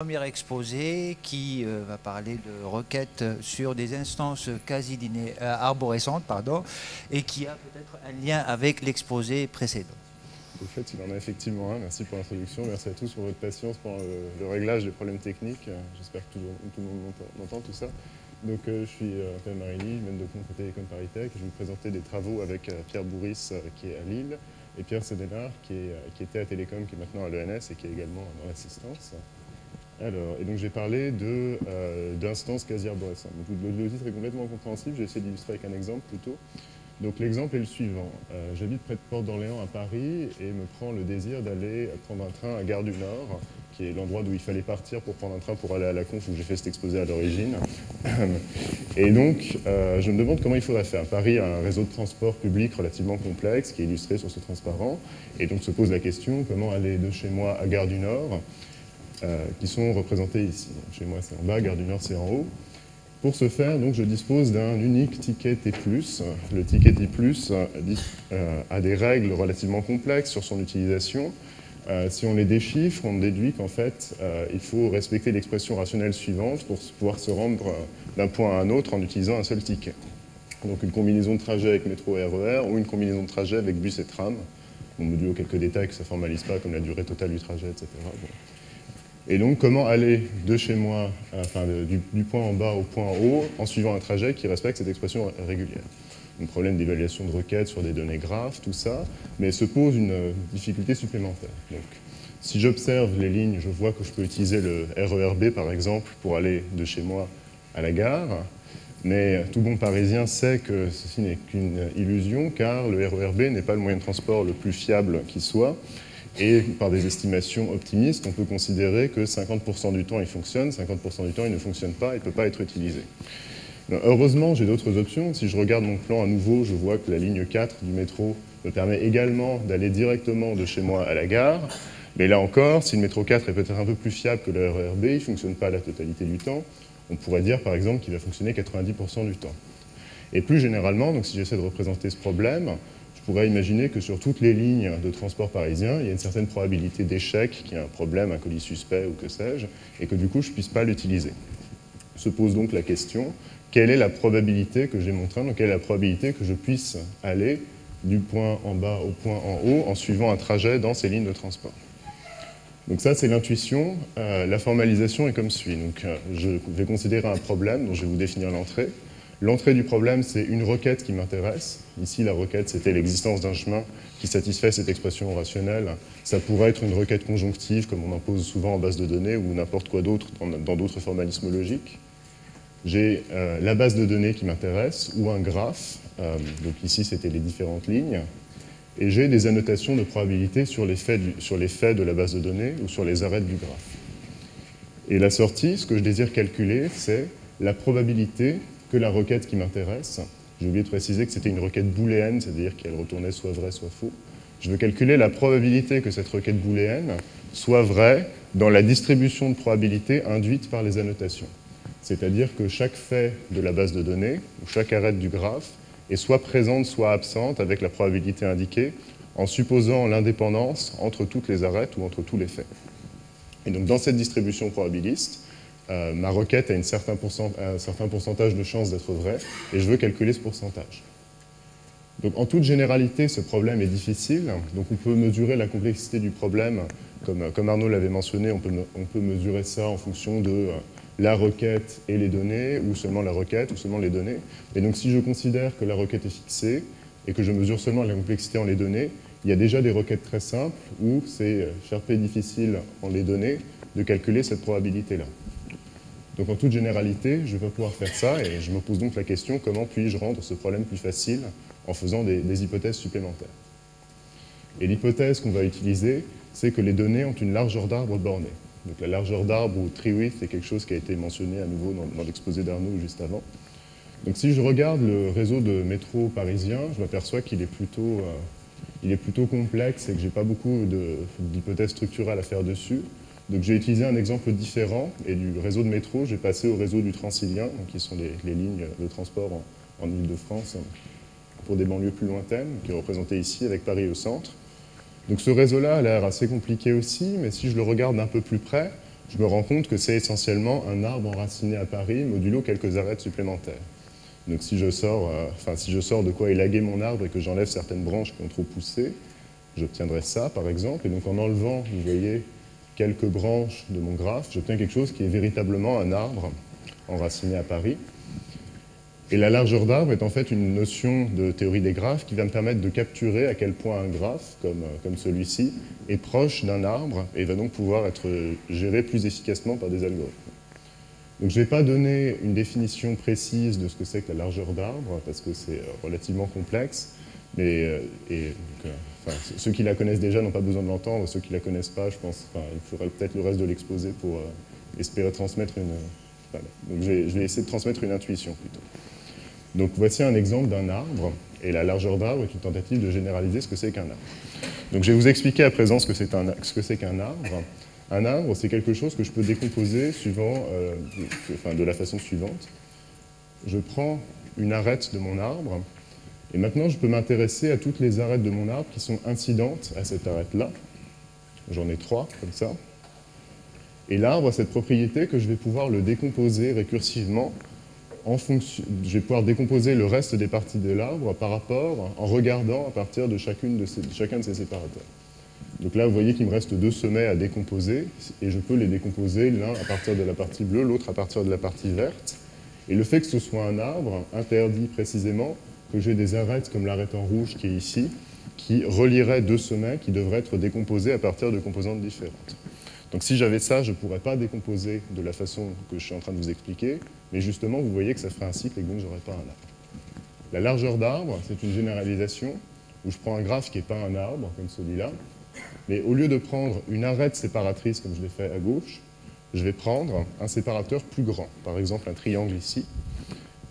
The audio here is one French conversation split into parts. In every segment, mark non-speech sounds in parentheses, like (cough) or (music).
premier exposé qui euh, va parler de requêtes sur des instances quasi euh, arborescentes pardon, et qui a peut-être un lien avec l'exposé précédent. Au fait, il en a effectivement un. Merci pour l'introduction. Merci à tous pour votre patience pour le, réglage des problèmes techniques. J'espère que tout, le monde entend tout ça. Donc, euh, je suis Raphaël Marini, je viens de Compte Télécom Paritech. Je vais vous présenter des travaux avec Pierre Bourris, qui est à Lille, et Pierre Sédénard, qui, qui était à Télécom, qui est maintenant à l'ENS et qui est également dans l'assistance. Alors, et donc j'ai parlé euh, d'instances quasi arborescentes. le, titre est complètement incompréhensible, j'ai essayé d'illustrer avec un exemple plutôt. Donc l'exemple est le suivant. Euh, j'habite près de Porte d'Orléans à Paris et me prend le désir d'aller prendre un train à Gare du Nord, qui est l'endroit d'où il fallait partir pour prendre un train pour aller à la conf où j'ai fait cet exposé à l'origine. (clears throat) Et donc, euh, je me demande comment il faudrait faire. Paris a un réseau de transport public relativement complexe qui est illustré sur ce transparent. Et donc se pose la question, comment aller de chez moi à Gare du Nord euh, qui sont représentés ici. chez moi, c'est en bas, Gare du Nord, c'est en haut. Pour ce faire, donc, je dispose d'un unique ticket T+. Le ticket T+, euh, a des règles relativement complexes sur son utilisation. Euh, si on les déchiffre, on déduit qu'en fait, il faut respecter l'expression rationnelle suivante pour pouvoir se rendre d'un point à un autre en utilisant un seul ticket. Donc une combinaison de trajet avec métro et RER ou une combinaison de trajet avec bus et tram. On me dit quelques détails que ça ne formalise pas, comme la durée totale du trajet, etc. Et donc, comment aller de chez moi, enfin, du, point en bas au point en haut, en suivant un trajet qui respecte cette expression régulière. Un problème d'évaluation de requêtes sur des données graphes, tout ça, mais se pose une difficulté supplémentaire. Donc, si j'observe les lignes, je vois que je peux utiliser le RERB, par exemple, pour aller de chez moi à la gare, mais tout bon parisien sait que ceci n'est qu'une illusion, car le RERB n'est pas le moyen de transport le plus fiable qui soit, et par des estimations optimistes, on peut considérer que 50% du temps il fonctionne, 50% du temps il ne fonctionne pas, il ne peut pas être utilisé. heureusement, j'ai d'autres options. Si je regarde mon plan à nouveau, je vois que la ligne 4 du métro me permet également d'aller directement de chez moi à la gare. Mais là encore, si le métro 4 est peut-être un peu plus fiable que le RERB, il ne fonctionne pas la totalité du temps. On pourrait dire par exemple qu'il va fonctionner 90% du temps. Et plus généralement, donc si j'essaie de représenter ce problème, pourrait imaginer que sur toutes les lignes de transport parisien, il y a une certaine probabilité d'échec, qu'il y a un problème, un colis suspect ou que sais-je, et que du coup, je ne puisse pas l'utiliser. Se pose donc la question, quelle est la probabilité que j'ai mon quelle est la probabilité que je puisse aller du point en bas au point en haut en suivant un trajet dans ces lignes de transport? Donc ça, c'est l'intuition. Euh, la formalisation est comme suit. Donc, euh, je vais considérer un problème dont je vais vous définir l'entrée. L'entrée du problème, c'est une requête qui m'intéresse. Ici, la requête, c'était l'existence d'un chemin qui satisfait cette expression rationnelle. Ça pourrait être une requête conjonctive, comme on en pose souvent en base de données, ou n'importe quoi d'autre dans d'autres formalismes logiques. J'ai euh, la base de données qui m'intéresse, ou un graphe. Euh, donc ici, c'était les différentes lignes. Et j'ai des annotations de probabilité sur les, faits de la base de données ou sur les arrêts du graphe. Et la sortie, ce que je désire calculer, c'est la probabilité que la requête qui m'intéresse. J'ai oublié de préciser que c'était une requête booléenne, c'est-à-dire qu'elle retournait soit vrai, soit faux. Je veux calculer la probabilité que cette requête booléenne soit vraie dans la distribution de probabilité induite par les annotations. C'est-à-dire que chaque fait de la base de données, ou chaque arête du graphe, est soit présente, soit absente avec la probabilité indiquée, en supposant l'indépendance entre toutes les arêtes ou entre tous les faits. Et donc dans cette distribution probabiliste, euh, ma requête a un certain pourcentage de chances d'être vraie, et je veux calculer ce pourcentage. Donc, en toute généralité, ce problème est difficile. Donc, on peut mesurer la complexité du problème, comme, Arnaud l'avait mentionné, on peut, mesurer ça en fonction de euh, la requête et les données, ou seulement la requête, ou seulement les données. Et donc, si je considère que la requête est fixée, et que je mesure seulement la complexité en les données, il y a déjà des requêtes très simples où c'est euh, difficile en les données de calculer cette probabilité-là. Donc en toute généralité, je vais pas pouvoir faire ça et je me pose donc la question comment puis-je rendre ce problème plus facile en faisant des, hypothèses supplémentaires? Et l'hypothèse qu'on va utiliser, c'est que les données ont une largeur d'arbre bornée. Donc la largeur d'arbre ou tree width c'est quelque chose qui a été mentionné à nouveau dans, l'exposé d'Arnaud juste avant. Donc si je regarde le réseau de métro parisien, je m'aperçois qu'il est, plutôt, euh, est plutôt complexe et que j'ai pas beaucoup d'hypothèses structurales à faire dessus. Donc j'ai utilisé un exemple différent et du réseau de métro, j'ai passé au réseau du Transilien, qui sont les, lignes de transport en, Ile-de-France pour des banlieues plus lointaines, qui est représenté ici avec Paris au centre. Donc ce réseau-là a l'air assez compliqué aussi, mais si je le regarde d'un peu plus près, je me rends compte que c'est essentiellement un arbre enraciné à Paris, modulo quelques arêtes supplémentaires. Donc si je sors, euh, enfin, si je sors de quoi élaguer mon arbre et que j'enlève certaines branches qui ont trop poussé, j'obtiendrai ça par exemple. Et donc en enlevant, vous voyez, quelques branches de mon graphe, j'obtiens quelque chose qui est véritablement un arbre enraciné à Paris. Et la largeur d'arbre est en fait une notion de théorie des graphes qui va me permettre de capturer à quel point un graphe, comme, euh, comme celui-ci, est proche d'un arbre et va donc pouvoir être géré plus efficacement par des algorithmes. Donc je ne vais pas donner une définition précise de ce que c'est que la largeur d'arbre, parce que c'est euh, relativement complexe, mais euh, ceux qui la connaissent déjà n'ont pas besoin de l'entendre, ceux qui la connaissent pas, je pense, il faudrait peut-être le reste de l'exposer pour espérer transmettre une... donc je vais, je vais essayer de transmettre une intuition plutôt. Donc voici un exemple d'un arbre, et la largeur d'arbre est une tentative de généraliser ce que c'est qu'un arbre. Donc je vais vous expliquer à présent ce que c'est qu'un arbre. Un arbre, c'est quelque chose que je peux décomposer suivant, euh, enfin, de la façon suivante. Je prends une arête de mon arbre, et maintenant je peux m'intéresser à toutes les arêtes de mon arbre qui sont incidentes à cette arête-là. J'en ai trois, comme ça. Et l'arbre a cette propriété que je vais pouvoir le décomposer récursivement je vais pouvoir décomposer le reste des parties de l'arbre par rapport, en regardant à partir de, chacune de chacun de ces séparateurs. Donc là, vous voyez qu'il me reste deux sommets à décomposer, et je peux les décomposer l'un à partir de la partie bleue, l'autre à partir de la partie verte. Et le fait que ce soit un arbre interdit précisément que j'ai des arêtes comme l'arête en rouge qui est ici, qui relierait deux sommets qui devraient être décomposés à partir de composantes différentes. Donc si j'avais ça, je ne pourrais pas décomposer de la façon que je suis en train de vous expliquer, mais justement, vous voyez que ça ferait un cycle et donc je n'aurais pas un arbre. La largeur d'arbre, c'est une généralisation où je prends un graphe qui n'est pas un arbre, comme celui-là, mais au lieu de prendre une arête séparatrice, comme je l'ai fait à gauche, je vais prendre un séparateur plus grand, par exemple un triangle ici,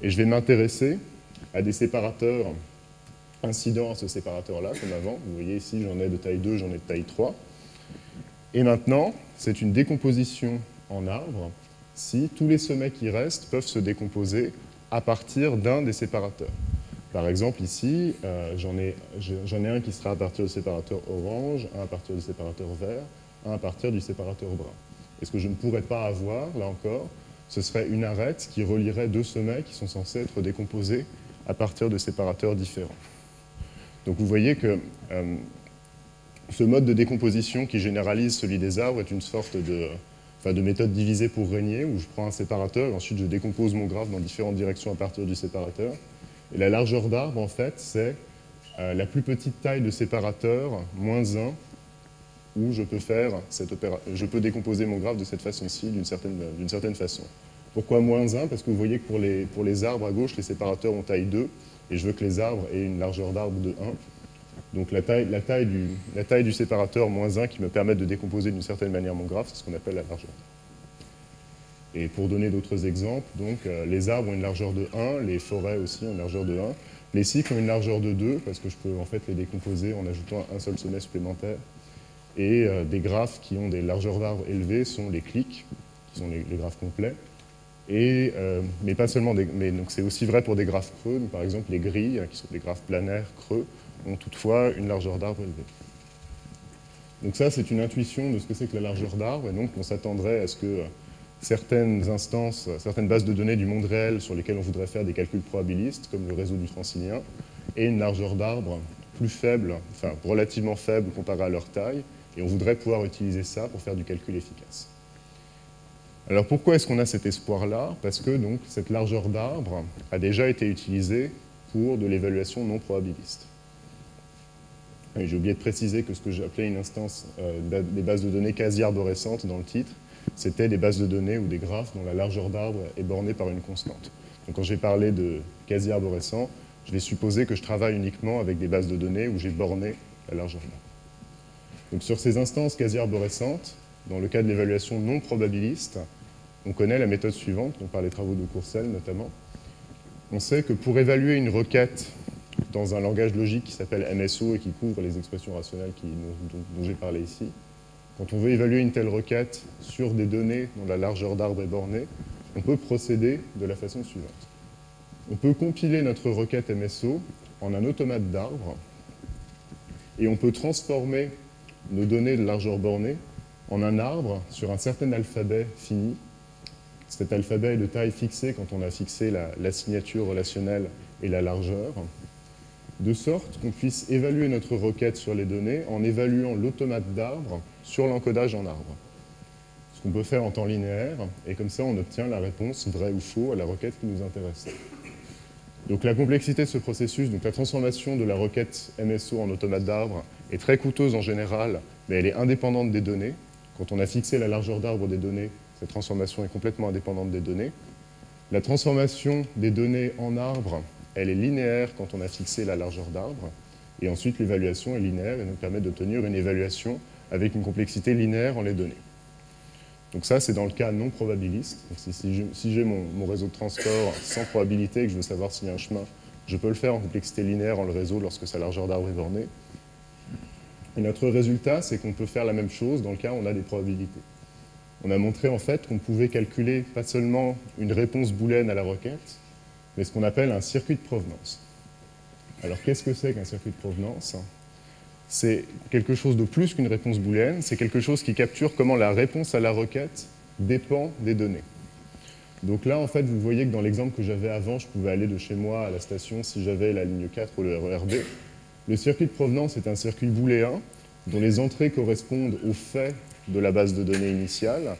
et je vais m'intéresser à des séparateurs incidents à ce séparateur-là, comme avant. Vous voyez ici, j'en ai de taille 2, j'en ai de taille 3. Et maintenant, c'est une décomposition en arbre si tous les sommets qui restent peuvent se décomposer à partir d'un des séparateurs. Par exemple, ici, euh, j'en ai, ai, un qui sera à partir du séparateur orange, un à partir du séparateur vert, un à partir du séparateur brun. Et ce que je ne pourrais pas avoir, là encore, ce serait une arête qui relierait deux sommets qui sont censés être décomposés à partir de séparateurs différents. Donc vous voyez que euh, ce mode de décomposition qui généralise celui des arbres est une sorte de, de méthode divisée pour régner, où je prends un séparateur et ensuite je décompose mon graphe dans différentes directions à partir du séparateur. Et la largeur d'arbre, en fait, c'est euh, la plus petite taille de séparateur, moins 1, où je peux, faire cette je peux décomposer mon graphe de cette façon-ci, d'une certaine, certaine façon. Pourquoi moins 1 Parce que vous voyez que pour les, arbres à gauche, les séparateurs ont taille 2, et je veux que les arbres aient une largeur d'arbre de 1. Donc la taille, la, taille du, la taille, du, séparateur moins 1 qui me permet de décomposer d'une certaine manière mon graphe, c'est ce qu'on appelle la largeur. Et pour donner d'autres exemples, donc, euh, les arbres ont une largeur de 1, les forêts aussi ont une largeur de 1, les cycles ont une largeur de 2, parce que je peux en fait les décomposer en ajoutant un seul sommet supplémentaire. Et euh, des graphes qui ont des largeurs d'arbres élevées sont les clics, qui sont les, graphes complets. Euh, mais c'est aussi vrai pour des graphes creux, par exemple les grilles, qui sont des graphes planaires creux, ont toutefois une largeur d'arbre élevée. Donc ça, c'est une intuition de ce que c'est que la largeur d'arbre, et donc on s'attendrait à ce que certaines instances, certaines bases de données du monde réel sur lesquelles on voudrait faire des calculs probabilistes, comme le réseau du francilien, aient une largeur d'arbre plus faible, enfin relativement faible comparée à leur taille, et on voudrait pouvoir utiliser ça pour faire du calcul efficace. Alors pourquoi est-ce qu'on a cet espoir-là? Parce que donc, cette largeur d'arbre a déjà été utilisée pour de l'évaluation non probabiliste. J'ai oublié de préciser que ce que j'appelais une instance euh, des bases de données quasi arborescentes dans le titre, c'était des bases de données ou des graphes dont la largeur d'arbre est bornée par une constante. Donc quand j'ai parlé de quasi arborescent, je vais supposer que je travaille uniquement avec des bases de données où j'ai borné la largeur d'arbre. Donc sur ces instances quasi arborescentes, dans le cas de l'évaluation non probabiliste, on connaît la méthode suivante, donc par les travaux de Courcelles notamment. On sait que pour évaluer une requête dans un langage logique qui s'appelle MSO et qui couvre les expressions rationnelles dont, j'ai parlé ici. Quand on veut évaluer une telle requête sur des données dont la largeur d'arbre est bornée, on peut procéder de la façon suivante. On peut compiler notre requête MSO en un automate d'arbre et on peut transformer nos données de largeur bornée en un arbre sur un certain alphabet fini. Cet alphabet est de taille fixée quand on a fixé la, signature relationnelle et la largeur, de sorte qu'on puisse évaluer notre requête sur les données en évaluant l'automate d'arbre sur l'encodage en arbre. Ce qu'on peut faire en temps linéaire, et comme ça on obtient la réponse vrai ou faux à la requête qui nous intéressait. Donc la complexité de ce processus, donc la transformation de la requête MSO en automate d'arbre est très coûteuse en général, mais elle est indépendante des données. Quand on a fixé la largeur d'arbre des données, cette transformation est complètement indépendante des données. La transformation des données en arbre, elle est linéaire quand on a fixé la largeur d'arbre. Et ensuite, l'évaluation est linéaire et nous permet d'obtenir une évaluation avec une complexité linéaire en les données. Donc ça, c'est dans le cas non probabiliste. si, j'ai mon, réseau de transport sans probabilité et que je veux savoir s'il y a un chemin, je peux le faire en complexité linéaire en le réseau lorsque sa largeur d'arbre est bornée. Et notre résultat, c'est qu'on peut faire la même chose dans le cas où on a des probabilités. On a montré en fait qu'on pouvait calculer pas seulement une réponse booléenne à la requête, mais ce qu'on appelle un circuit de provenance. Alors qu'est-ce que c'est qu'un circuit de provenance? C'est quelque chose de plus qu'une réponse booléenne, c'est quelque chose qui capture comment la réponse à la requête dépend des données. Donc là, en fait, vous voyez que dans l'exemple que j'avais avant, je pouvais aller de chez moi à la station si j'avais la ligne 4 ou le RERB. Le circuit de provenance est un circuit booléen dont les entrées correspondent aux faits de la base de données initiale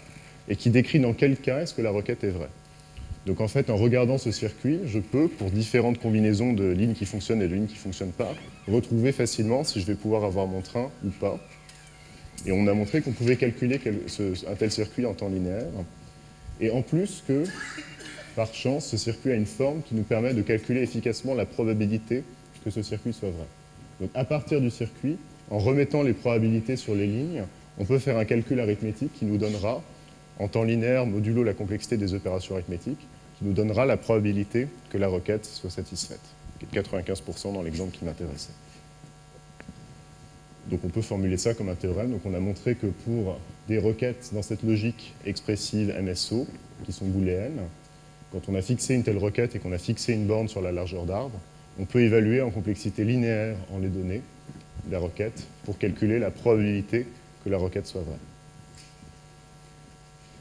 et qui décrit dans quel cas est-ce que la requête est vraie. Donc en fait, en regardant ce circuit, je peux, pour différentes combinaisons de lignes qui fonctionnent et de lignes qui ne fonctionnent pas, retrouver facilement si je vais pouvoir avoir mon train ou pas. Et on a montré qu'on pouvait calculer un tel circuit en temps linéaire. Et en plus que, par chance, ce circuit a une forme qui nous permet de calculer efficacement la probabilité que ce circuit soit vrai. Donc à partir du circuit, en remettant les probabilités sur les lignes, on peut faire un calcul arithmétique qui nous donnera, en temps linéaire, modulo la complexité des opérations arithmétiques, qui nous donnera la probabilité que la requête soit satisfaite, qui est de 95% dans l'exemple qui m'intéressait. Donc on peut formuler ça comme un théorème. Donc on a montré que pour des requêtes dans cette logique expressive MSO, qui sont booléennes, quand on a fixé une telle requête et qu'on a fixé une borne sur la largeur d'arbre, on peut évaluer en complexité linéaire en les données la requête pour calculer la probabilité que la requête soit vraie.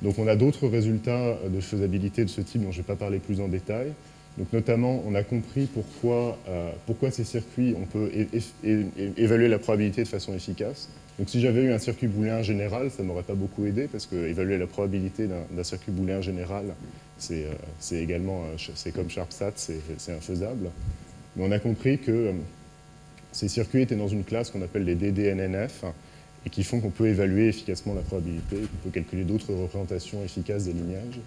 Donc on a d'autres résultats de faisabilité de ce type dont je ne vais pas parler plus en détail. Donc notamment, on a compris pourquoi, euh, pourquoi ces circuits, on peut évaluer la probabilité de façon efficace. Donc si j'avais eu un circuit booléen général, ça ne m'aurait pas beaucoup aidé, parce que évaluer la probabilité d'un circuit booléen général, c'est euh, également, euh, c'est comme SharpStat, c'est infaisable. Mais on a compris que ces circuits étaient dans une classe qu'on appelle les DDNNF, et qui font qu'on peut évaluer efficacement la probabilité, qu'on peut calculer d'autres représentations efficaces des lignages.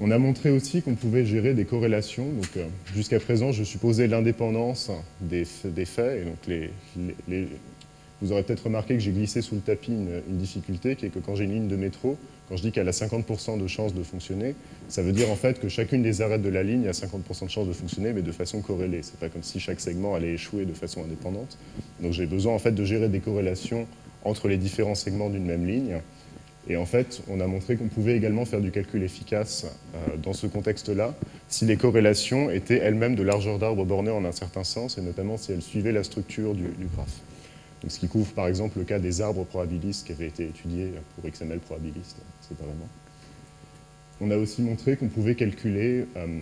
On a montré aussi qu'on pouvait gérer des corrélations. Euh, jusqu'à présent, je supposais l'indépendance des, faits. Et donc vous aurez peut-être remarqué que j'ai glissé sous le tapis une, difficulté, qui est que quand j'ai une ligne de métro, quand je dis qu'elle a 50% de chances de fonctionner, ça veut dire en fait que chacune des arêtes de la ligne a 50% de chances de fonctionner, mais de façon corrélée. C'est pas comme si chaque segment allait échouer de façon indépendante. Donc j'ai besoin en fait de gérer des corrélations entre les différents segments d'une même ligne. Et en fait, on a montré qu'on pouvait également faire du calcul efficace euh, dans ce contexte-là, si les corrélations étaient elles-mêmes de largeur d'arbre borné en un certain sens, et notamment si elles suivaient la structure du graphe ce qui couvre par exemple le cas des arbres probabilistes qui avaient été étudiés pour XML probabiliste séparément. On a aussi montré qu'on pouvait calculer, euh,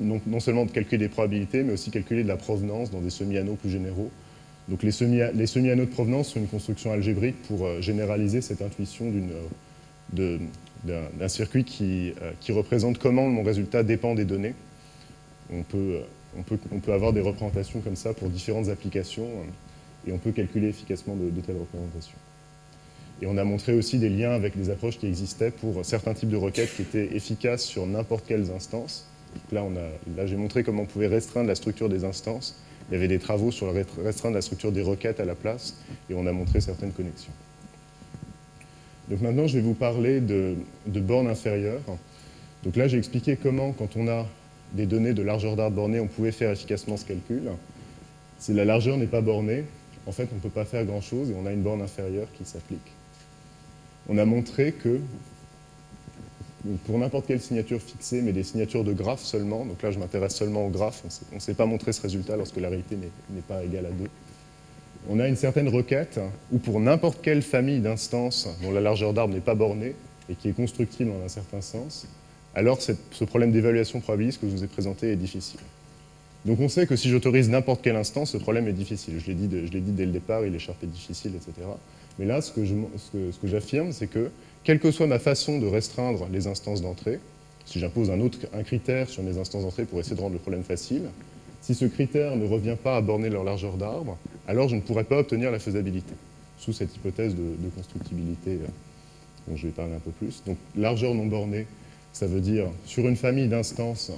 non, seulement calculer des probabilités, mais aussi calculer de la provenance dans des semi-anneaux plus généraux. Donc les semi-anneaux de provenance sont une construction algébrique pour euh, généraliser cette intuition d'un circuit qui, euh, représente comment mon résultat dépend des données. On peut avoir des représentations comme ça pour différentes applications et on peut calculer efficacement de, telles représentations. Et on a montré aussi des liens avec des approches qui existaient pour certains types de requêtes qui étaient efficaces sur n'importe quelles instances. là, j'ai montré comment on pouvait restreindre la structure des instances. Il y avait des travaux sur restreindre la structure des requêtes à la place, et on a montré certaines connexions. Donc maintenant, je vais vous parler de, de bornes inférieures. Donc là, j'ai expliqué comment, quand on a des données de largeur d'arbre bornée, on pouvait faire efficacement ce calcul. Si la largeur n'est pas bornée, en fait, on ne peut pas faire grand-chose et on a une borne inférieure qui s'applique. On a montré que pour n'importe quelle signature fixée, mais des signatures de graphes seulement, donc là je m'intéresse seulement aux graphes, on ne sait pas montrer ce résultat lorsque la réalité n'est pas égale à 2. on a une certaine requête où pour n'importe quelle famille d'instances dont la largeur d'arbre n'est pas bornée et qui est constructible dans un certain sens, alors ce problème d'évaluation probabiliste que je vous ai présenté est difficile. Donc on sait que si j'autorise n'importe quelle instance, ce problème est difficile. Je l'ai dit, dit, dès le départ, il est et difficile, etc. Mais là, ce que j'affirme, c'est que, quelle que soit ma façon de restreindre les instances d'entrée, si j'impose un, autre, un critère sur mes instances d'entrée pour essayer de rendre le problème facile, si ce critère ne revient pas à borner leur largeur d'arbre, alors je ne pourrais pas obtenir la faisabilité, sous cette hypothèse de, constructibilité euh, dont je vais parler un peu plus. Donc largeur non bornée, ça veut dire sur une famille d'instances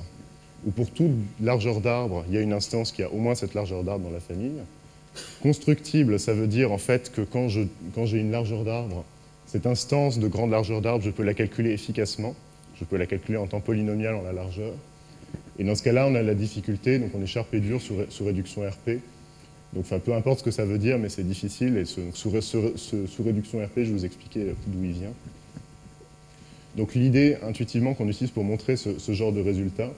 où pour toute largeur d'arbre, il y a une instance qui a au moins cette largeur d'arbre dans la famille. Constructible, ça veut dire en fait que quand j'ai une largeur d'arbre, cette instance de grande largeur d'arbre, je peux la calculer efficacement. Je peux la calculer en temps polynomial en la largeur. Et dans ce cas-là, on a la difficulté, donc on est sharp et dur sous, réduction RP. Donc peu importe ce que ça veut dire, mais c'est difficile. Et sous, réduction RP, je vais vous expliquer d'où il vient. Donc l'idée, intuitivement, qu'on utilise pour montrer ce, genre de résultat,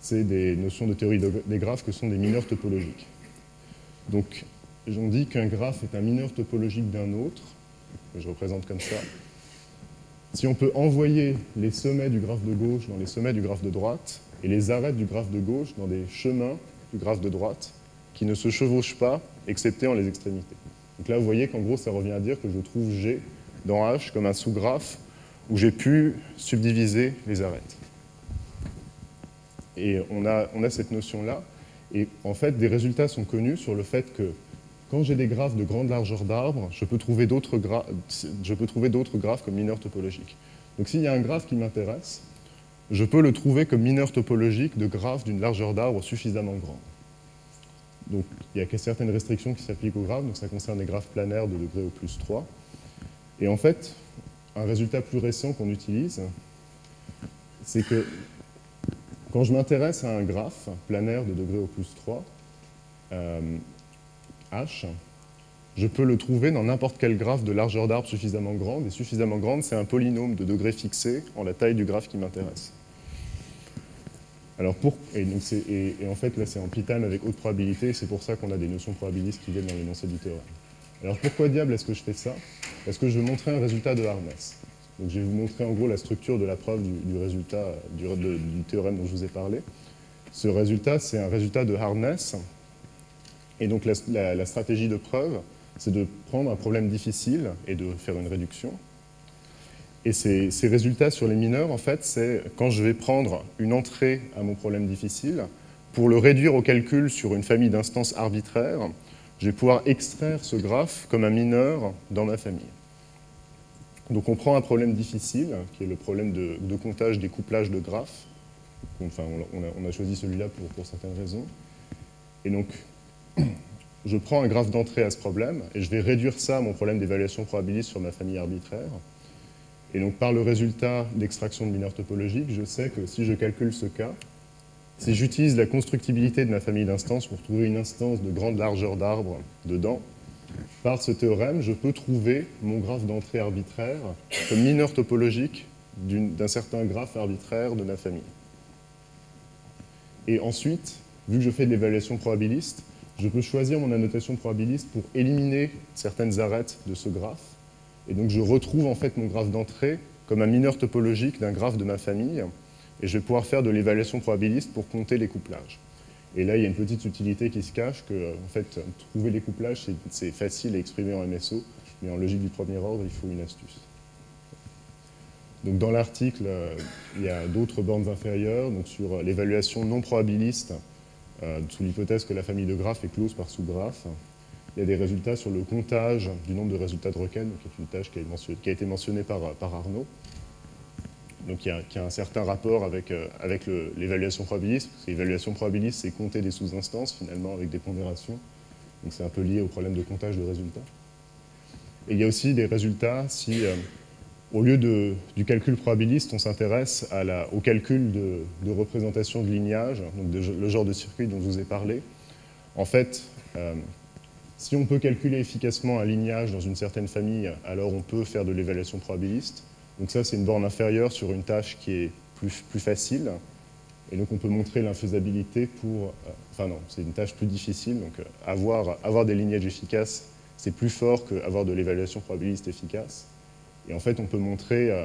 c'est des notions de théorie des graphes que sont des mineurs topologiques. Donc, on dit qu'un graphe est un mineur topologique d'un autre, que je représente comme ça. Si on peut envoyer les sommets du graphe de gauche dans les sommets du graphe de droite, et les arêtes du graphe de gauche dans des chemins du graphe de droite qui ne se chevauchent pas, excepté en les extrémités. Donc là, vous voyez qu'en gros, ça revient à dire que je trouve G dans H comme un sous-graphe où j'ai pu subdiviser les arêtes. Et on a, cette notion-là. Et en fait, des résultats sont connus sur le fait que quand j'ai des graphes de grande largeur d'arbre, je peux trouver d'autres graphes comme mineurs topologiques. Donc s'il y a un graphe qui m'intéresse, je peux le trouver comme mineur topologique de graphes d'une largeur d'arbre suffisamment grande. Donc il y a certaines restrictions qui s'appliquent aux graphes, donc ça concerne les graphes planaires de degré au plus 3. Et en fait, un résultat plus récent qu'on utilise, c'est que quand je m'intéresse à un graphe planaire de degré au plus 3, euh, H, je peux le trouver dans n'importe quel graphe de largeur d'arbre suffisamment grande. Et suffisamment grande, c'est un polynôme de degré fixé en la taille du graphe qui m'intéresse. Alors pour, et, en fait, là, c'est en Python avec haute probabilité, c'est pour ça qu'on a des notions probabilistes qui viennent dans l'énoncé du théorème. Alors pourquoi diable est-ce que je fais ça? Parce que je veux montrer un résultat de Harness. Donc je vais vous montrer en gros la structure de la preuve du, résultat du, théorème dont je vous ai parlé. Ce résultat, c'est un résultat de Harness. Et donc la stratégie de preuve, c'est de prendre un problème difficile et de faire une réduction. Et ces, résultats sur les mineurs, en fait, c'est quand je vais prendre une entrée à mon problème difficile, pour le réduire au calcul sur une famille d'instances arbitraires, je vais pouvoir extraire ce graphe comme un mineur dans ma famille. Donc on prend un problème difficile, qui est le problème de, comptage des couplages de graphes. Enfin, on a, choisi celui-là pour, pour certaines raisons. Et donc, (clears throat) je prends un graphe d'entrée à ce problème et je vais réduire ça à mon problème d'évaluation probabiliste sur ma famille arbitraire. Et donc par le résultat d'extraction de mineurs topologiques, je sais que si je calcule ce cas, si j'utilise la constructibilité de ma famille d'instances pour trouver une instance de grande largeur d'arbre dedans, par ce théorème, je peux trouver mon graphe d'entrée arbitraire comme mineur topologique d'un certain graphe arbitraire de ma famille. Et ensuite, vu que je fais de l'évaluation probabiliste, je peux choisir mon annotation probabiliste pour éliminer certaines arêtes de ce graphe. Et donc je retrouve en fait mon graphe d'entrée comme un mineur topologique d'un graphe de ma famille. Et je vais pouvoir faire de l'évaluation probabiliste pour compter les couplages. Et là, il y a une petite utilité qui se cache, que en fait, trouver les couplages, c'est facile à exprimer en MSO, mais en logique du premier ordre, il faut une astuce. Donc dans l'article, euh, il y a d'autres bornes inférieures, donc sur l'évaluation non probabiliste, euh, sous l'hypothèse que la famille de graphes est close par sous-graphe. Il y a des résultats sur le comptage du nombre de résultats de requêtes, qui est une tâche qui a, été mentionnée par, Arnaud. Donc il y, a, un certain rapport avec, euh, l'évaluation probabiliste, parce que l'évaluation probabiliste, c'est compter des sous-instances, finalement, avec des pondérations. Donc c'est un peu lié au problème de comptage de résultats. Et il y a aussi des résultats si euh, au lieu du calcul probabiliste, on s'intéresse au calcul de, représentation de lignage, donc le genre de circuit dont je vous ai parlé. En fait, euh, si on peut calculer efficacement un lignage dans une certaine famille, alors on peut faire de l'évaluation probabiliste. Donc ça, c'est une borne inférieure sur une tâche qui est plus, facile. Et donc on peut montrer l'infaisabilité pour... Euh, enfin non, c'est une tâche plus difficile. Donc euh, avoir, avoir des lignages efficaces c'est plus fort qu'avoir de l'évaluation probabiliste efficace. Et en fait, on peut, montrer, euh,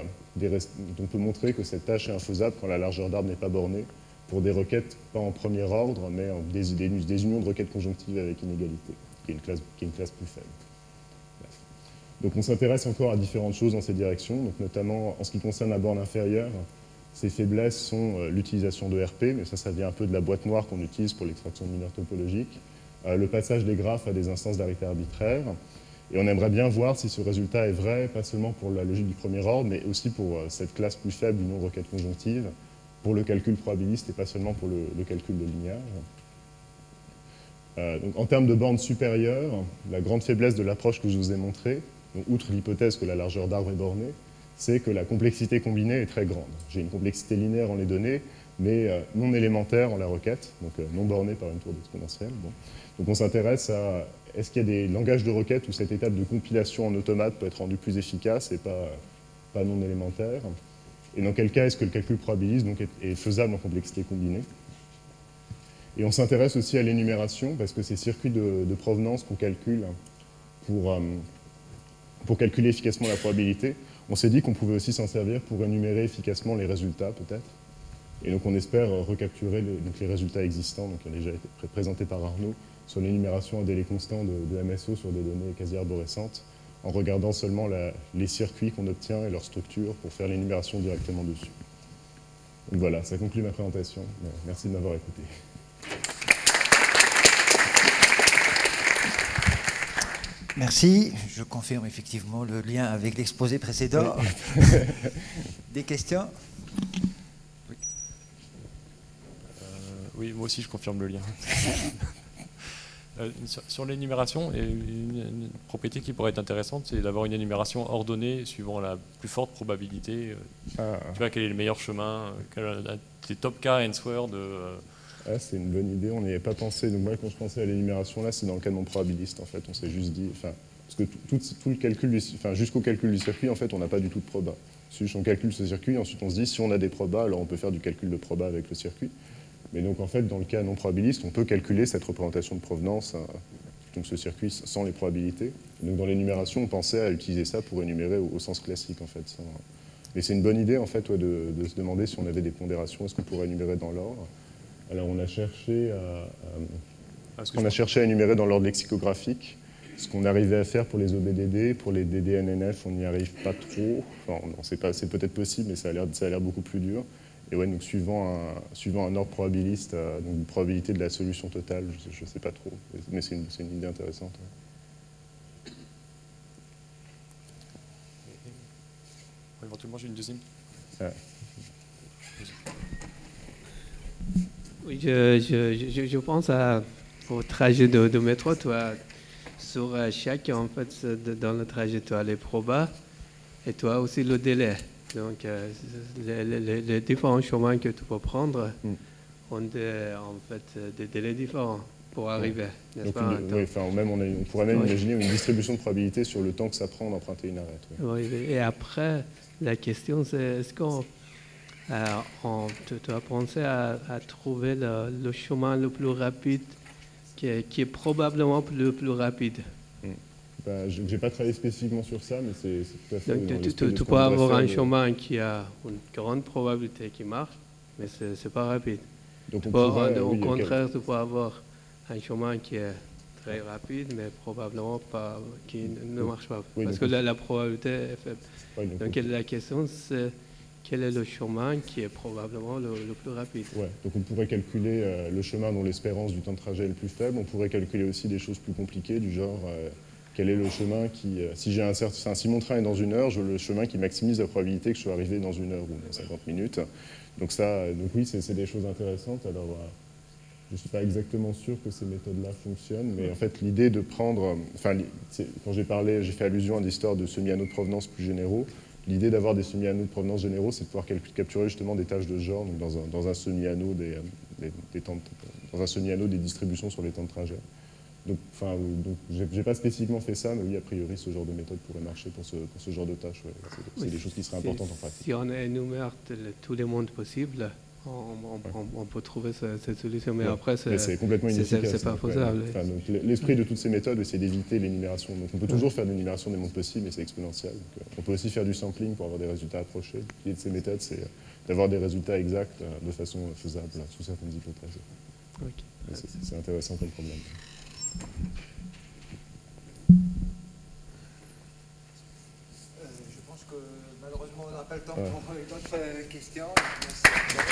on peut montrer que cette tâche est infaisable quand la largeur d'arbre n'est pas bornée pour des requêtes pas en premier ordre, mais en des, des, unions de requêtes conjonctives avec inégalité, qui est une classe, qui est une classe plus faible. Donc on s'intéresse encore à différentes choses dans ces directions, donc notamment en ce qui concerne la borne inférieure, ces faiblesses sont euh, l'utilisation de RP, mais ça, ça vient un peu de la boîte noire qu'on utilise pour l'extraction de mineurs topologiques, euh, le passage des graphes à des instances d'arrêté arbitraire, et on aimerait bien voir si ce résultat est vrai, pas seulement pour la logique du premier ordre, mais aussi pour euh, cette classe plus faible du non-requête conjonctive, pour le calcul probabiliste et pas seulement pour le, calcul de lignage. Donc, en termes de bornes supérieures, la grande faiblesse de l'approche que je vous ai montrée, outre l'hypothèse que la largeur d'arbre est bornée, c'est que la complexité combinée est très grande. J'ai une complexité linéaire en les données, mais euh, non élémentaire en la requête, donc non bornée par une tour d'exponentielle. Donc on s'intéresse à est-ce qu'il y a des langages de requête où cette étape de compilation en automate peut être rendue plus efficace et pas, pas non élémentaire? Et dans quel cas est-ce que le calcul probabiliste donc, est, faisable en complexité combinée? Et on s'intéresse aussi à l'énumération parce que ces circuits de, provenance qu'on calcule pour, euh, pour calculer efficacement la probabilité, on s'est dit qu'on pouvait aussi s'en servir pour énumérer efficacement les résultats peut-être. Et donc on espère recapturer les, donc les résultats existants, donc qui ont déjà été présentés par Arnaud, sur l'énumération à délai constant de, MSO sur des données quasi arborescentes, en regardant seulement les circuits qu'on obtient et leur structure pour faire l'énumération directement dessus. Donc voilà, ça conclut ma présentation. Merci de m'avoir écouté. Merci. Je confirme effectivement le lien avec l'exposé précédent. (laughs) Des questions? Oui. Euh, oui, moi aussi je confirme le lien. (laughs) Euh, sur, l'énumération, une, propriété qui pourrait être intéressante, c'est d'avoir une énumération ordonnée suivant la plus forte probabilité. Euh, ah. Tu vois, quel est le meilleur chemin, des top cas answer de... Ah, c'est une bonne idée, on n'y avait pas pensé. Donc moi, quand je pensais à l'énumération, là, c'est dans le canon probabiliste, en fait. On s'est juste dit... Parce que tout, le calcul, jusqu'au calcul du circuit, en fait, on n'a pas du tout de proba. On calcule ce circuit, ensuite on se dit, si on a des probas, alors on peut faire du calcul de proba avec le circuit. Mais donc en fait, dans le cas non probabiliste, on peut calculer cette représentation de provenance, hein, donc ce circuit sans les probabilités. donc dans l'énumération, on pensait à utiliser ça pour énumérer au, sens classique en fait. C'est une bonne idée en fait de, se demander si on avait des pondérations, est-ce qu'on pourrait énumérer dans l'ordre. Alors on a cherché à, on a cherché à énumérer dans l'ordre lexicographique. Ce qu'on arrivait à faire pour les OBDD, pour les DDNNF, on n'y arrive pas trop. Enfin, c'est peut-être possible, mais ça a l'air beaucoup plus dur. Et ouais, donc suivant un, suivant un ordre probabiliste, euh, donc une probabilité de la solution totale, je ne sais pas trop, mais c'est une, une, idée intéressante. Éventuellement, j'ai une deuxième. Ah. Oui, je, je, je, pense à, au trajet de, de métro, toi, sur euh, chaque, en fait, dans le trajet, tu as les probas et toi aussi le délai. Donc, euh, les, différents chemins que tu peux prendre mm. ont en fait des délais différents pour arriver. Donc, enfin, même on, pourrait même imaginer une distribution de probabilité sur le temps que ça prend d'emprunter une arête. Oui. et après, la question c'est est-ce qu'on euh, tu as pensé à, trouver le, chemin le plus rapide qui est, qui est probablement le plus rapide ben, je n'ai pas travaillé spécifiquement sur ça, mais c'est tout à fait. Donc, tu, tu, peux avoir un chemin qui a une grande probabilité qui marche, mais ce n'est pas rapide. Donc on pourrait, au contraire, tu peux avoir un chemin qui est très rapide, mais probablement pas, qui ne marche pas. parce que la, probabilité est faible. donc, la question, c'est quel est le chemin qui est probablement le, plus rapide. Ouais, donc on pourrait calculer euh, le chemin dont l'espérance du temps de trajet est le plus faible. On pourrait calculer aussi des choses plus compliquées, du genre euh, quel est le chemin qui, euh, si un certain, si mon train est dans une heure, je veux le chemin qui maximise la probabilité que je sois arrivé dans une heure ou dans 50 minutes. Donc ça, donc oui, c'est des choses intéressantes. Alors, je ne suis pas exactement sûr que ces méthodes-là fonctionnent, mais en fait, l'idée de prendre, enfin, quand j'ai parlé, j'ai fait allusion à l'histoire de semi-anneaux de provenance plus généraux. L'idée d'avoir des semi-anneaux de provenance généraux, c'est de pouvoir capturer justement des tâches de genre, donc dans un, semi-anneau des, dans un semi-anneau des distributions sur les temps de trajet. Donc, enfin, donc j'ai pas spécifiquement fait ça, mais oui, a priori, ce genre de méthode pourrait marcher pour ce, pour ce genre de tâches. C'est des choses qui seraient importantes en pratique. Si on énumère tous les mondes possibles, on, peut trouver cette solution, mais après, c'est complètement inefficace. C'est pas faisable. L'esprit de toutes ces méthodes, c'est d'éviter l'énumération. Donc, on peut toujours faire de l'énumération des mondes possibles, mais c'est exponentiel. Euh, on peut aussi faire du sampling pour avoir des résultats approchés. L'idée de ces méthodes, c'est d'avoir des résultats exacts euh, de façon faisable sous certaines hypothèses. C'est intéressant comme problème. malheureusement, on n'a pas le temps pour une autre question. Merci.